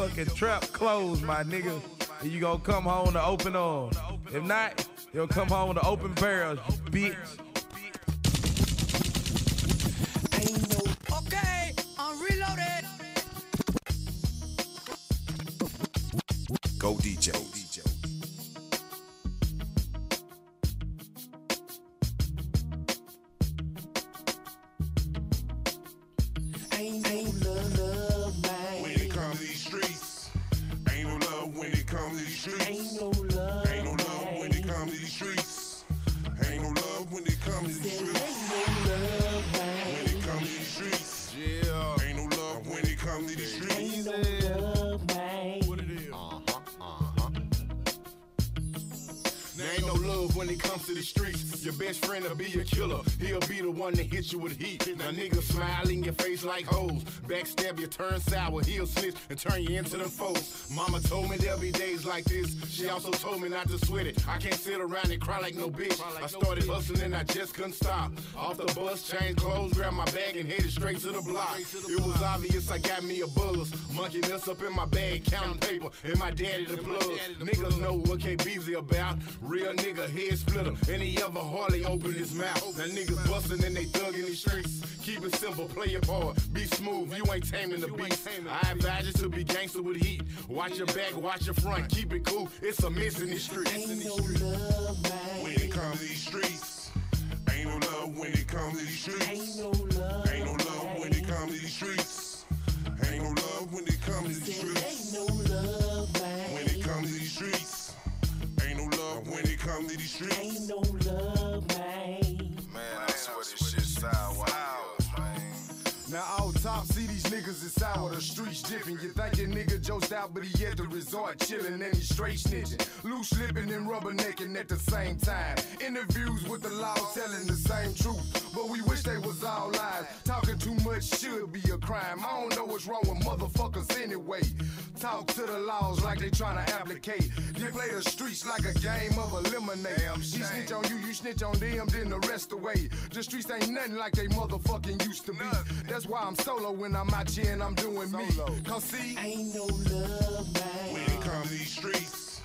motherfucking trap closed, my nigga. And you gonna come home to open arms. If not, you'll come home to open barrels, bitch. Comes to streets. When it comes to streets, Yeah. ain't no love when it comes to these streets. There ain't no love when it comes to the streets. Your best friend will be a killer. He'll be the one to hit you with heat. Now niggas smile in your face like hoes. Backstab you, turn sour. He'll snitch and turn you into them foes. Mama told me there'll be days like this. She also told me not to sweat it. I can't sit around and cry like no bitch. I started hustling and I just couldn't stop. Off the bus, changed clothes, grabbed my bag and headed straight to the block. It was obvious I got me a buzz. Monkey nuts up in my bag, counting paper. And my daddy the plug. Niggas know what K Beezy about. Real nigga, head splitter. Any other Harley open his mouth. Now niggas bustin' and they thug in these streets. Keep it simple, play your part. Be smooth, you ain't taming the beast. I advise you to be gangster with heat. Watch your back, watch your front. Keep it cool, it's a miss in these streets. Ain't no love, man. When it comes to these streets, ain't no love when it comes to these streets. Ain't no love. Ain't no love when it comes to these streets. Ain't no love when it comes to these streets. Love when it comes to these streets. Ain't no love, man. Man, I swear this shit sour. man. Now all top, see these niggas is sour, the streets jiffing. You think your nigga joked out, but he at the resort chillin' and he straight snitching. Loose lippin' and rubbernecking at the same time. Interviews with the law telling the same truth, but we wish they was all lies. Talking too much should be a crime. I don't know what's wrong with motherfuckers anyway. Talk to the laws like they tryna applicate. They play the streets like a game of eliminate. She snitch on you, you snitch on them, then the rest away. The streets ain't nothing like they motherfucking used to be. That's why I'm solo when I'm out here and I'm doing me. Cause see, Ain't no love, man. When it comes to these streets,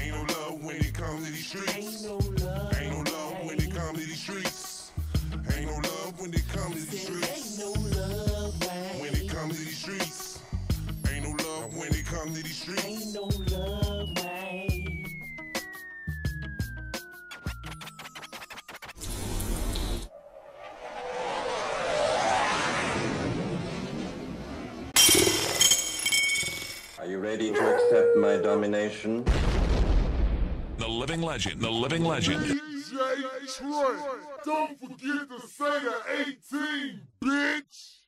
ain't no love when it comes to these Ain't streets. no love. Ain't no love when it comes to these streets. Ain't no love when it comes to these There ain't streets. no love, man. When it comes to these streets, ain't no love when it comes to these streets. Ain't no love, man. Are you ready to accept my domination? The living legend, the living legend. DJ Troy. Don't forget to say the 18, bitch.